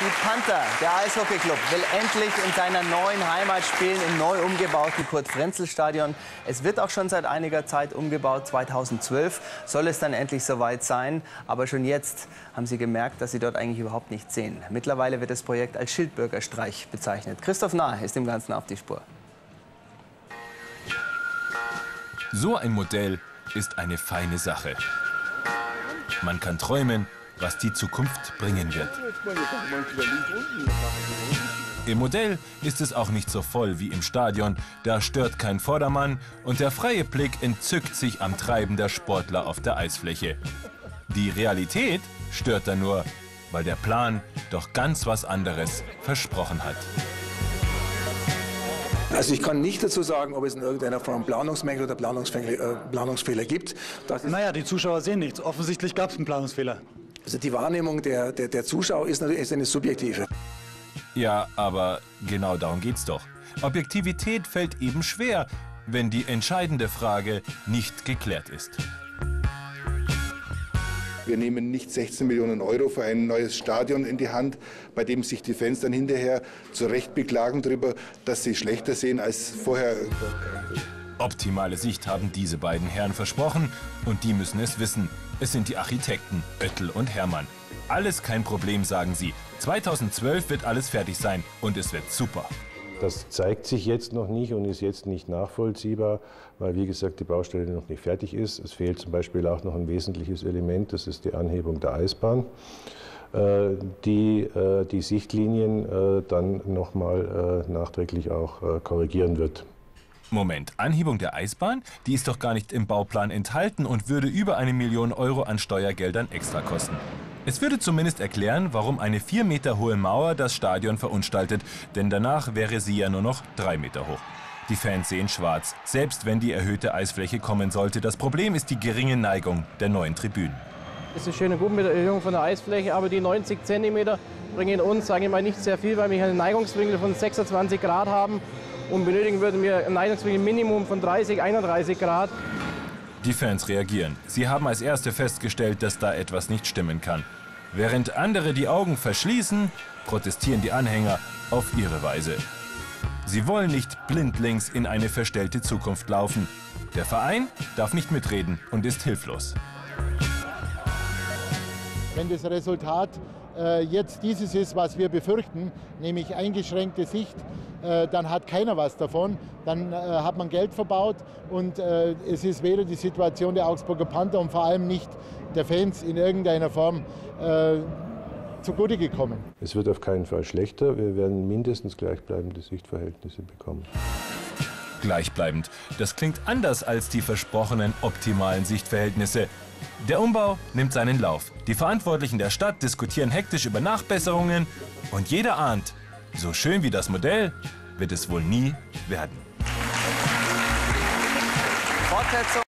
Die Panther, der Eishockeyclub, will endlich in seiner neuen Heimat spielen im neu umgebauten Kurt-Frenzel-Stadion. Es wird auch schon seit einiger Zeit umgebaut. 2012 soll es dann endlich soweit sein. Aber schon jetzt haben sie gemerkt, dass sie dort eigentlich überhaupt nichts sehen. Mittlerweile wird das Projekt als Schildbürgerstreich bezeichnet. Christoph Nahe ist dem Ganzen auf die Spur. So ein Modell ist eine feine Sache. Man kann träumen, was die Zukunft bringen wird. Im Modell ist es auch nicht so voll wie im Stadion, da stört kein Vordermann und der freie Blick entzückt sich am Treiben der Sportler auf der Eisfläche. Die Realität stört dann nur, weil der Plan doch ganz was anderes versprochen hat. Also ich kann nicht dazu sagen, ob es in irgendeiner Form Planungsmängel oder Planungsfehler, äh, Planungsfehler gibt. Das naja, die Zuschauer sehen nichts. Offensichtlich gab es einen Planungsfehler. Also die Wahrnehmung der, der, der Zuschauer ist natürlich ist eine subjektive. Ja, aber genau darum geht's doch. Objektivität fällt eben schwer, wenn die entscheidende Frage nicht geklärt ist. Wir nehmen nicht 16 Millionen Euro für ein neues Stadion in die Hand, bei dem sich die Fans dann hinterher zu Recht beklagen darüber, dass sie schlechter sehen als vorher. Optimale Sicht haben diese beiden Herren versprochen und die müssen es wissen. Es sind die Architekten Oettel und Hermann. Alles kein Problem, sagen sie. 2012 wird alles fertig sein und es wird super. Das zeigt sich jetzt noch nicht und ist jetzt nicht nachvollziehbar, weil, wie gesagt, die Baustelle noch nicht fertig ist. Es fehlt zum Beispiel auch noch ein wesentliches Element, das ist die Anhebung der Eisbahn, äh, die äh, die Sichtlinien äh, dann nochmal nachträglich auch korrigieren wird. Moment, Anhebung der Eisbahn? Die ist doch gar nicht im Bauplan enthalten und würde über eine Million Euro an Steuergeldern extra kosten. Es würde zumindest erklären, warum eine vier Meter hohe Mauer das Stadion verunstaltet, denn danach wäre sie ja nur noch drei Meter hoch. Die Fans sehen schwarz, selbst wenn die erhöhte Eisfläche kommen sollte. Das Problem ist die geringe Neigung der neuen Tribünen. Es ist schön und gut mit der Erhöhung von der Eisfläche, aber die 90 cm bringen uns, sage ich mal, nicht sehr viel, weil wir einen Neigungswinkel von 26 Grad haben und benötigen würden wir ein Neigungswinkel Minimum von 30, 31 Grad. Die Fans reagieren. Sie haben als Erste festgestellt, dass da etwas nicht stimmen kann. Während andere die Augen verschließen, protestieren die Anhänger auf ihre Weise. Sie wollen nicht blindlings in eine verstellte Zukunft laufen. Der Verein darf nicht mitreden und ist hilflos. Wenn das Resultat jetzt dieses ist, was wir befürchten, nämlich eingeschränkte Sicht, äh, dann hat keiner was davon. Dann äh, hat man Geld verbaut und es ist weder die Situation der Augsburger Panther und vor allem nicht der Fans in irgendeiner Form zugute gekommen. Es wird auf keinen Fall schlechter. Wir werden mindestens gleichbleibende Sichtverhältnisse bekommen. Gleichbleibend. Das klingt anders als die versprochenen optimalen Sichtverhältnisse. Der Umbau nimmt seinen Lauf. Die Verantwortlichen der Stadt diskutieren hektisch über Nachbesserungen und jeder ahnt, so schön wie das Modell wird es wohl nie werden. Fortsetzung